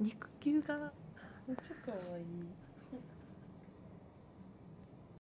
肉球がめっちゃ可愛い。